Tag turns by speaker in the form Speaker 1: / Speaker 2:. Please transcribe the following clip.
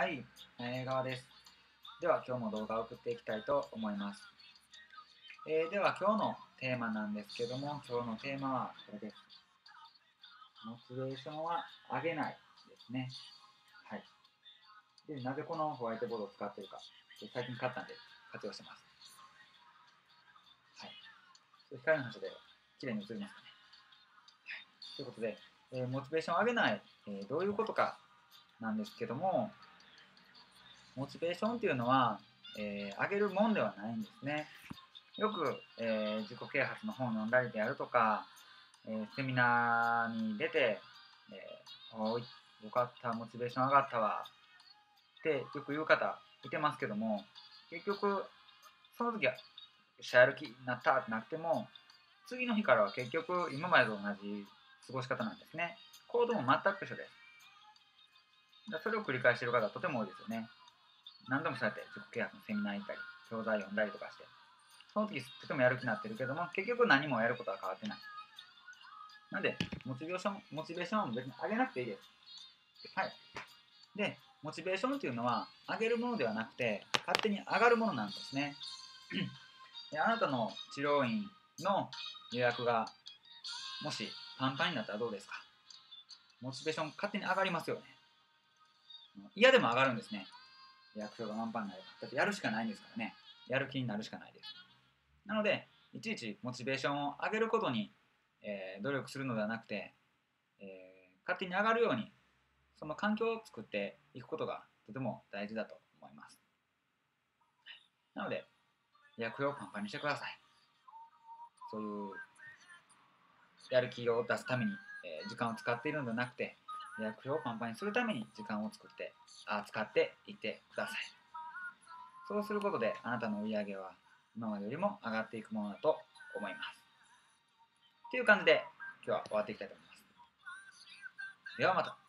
Speaker 1: はい、えー、側です。では今日も動画を送っていきたいと思います。えー、では今日のテーマなんですけども、今日のテーマはこれです。モチベーションは上げないですね。はい。で、なぜこのホワイトボードを使っているか。最近買ったんで活用してます。はい。光の反射で綺麗に映りますかね。はい。ということで、えー、モチベーションを上げない、えー、どういうことかなんですけども、モチベーションっていうのは、えー、上げるもんではないんですね。よく、えー、自己啓発の本を読んだりであるとか、えー、セミナーに出て、えー、おい、よかった、モチベーション上がったわ、ってよく言う方いてますけども、結局、その時は、しゃやる気になったってなくても、次の日からは結局、今までと同じ過ごし方なんですね。行動も全く一緒です。それを繰り返している方とても多いですよね。何度もそうやって自己啓発のセミナー行ったり、教材読んだりとかして、その時とてもやる気になってるけども、結局何もやることは変わってない。なんで、モチベーション、モチベーションは別に上げなくていいです。はい。で、モチベーションっていうのは、上げるものではなくて、勝手に上がるものなんですね。あなたの治療院の予約が、もしパンパンになったらどうですか？モチベーション勝手に上がりますよね。嫌でも上がるんですね。役所が満帆になれば。だってやるしかないんですからね。やる気になるしかないです。なので、いちいちモチベーションを上げることに、えー、努力するのではなくて、えー、勝手に上がるように、その環境を作っていくことがとても大事だと思います。なので、役をパンパンにしてください。そういうやる気を出すために、えー、時間を使っているのではなくて、予約表をパンパンにするために時間を作ってあ使っていってください。そうすることであなたの売り上げは今までよりも上がっていくものだと思います。という感じで今日は終わっていきたいと思います。ではまた。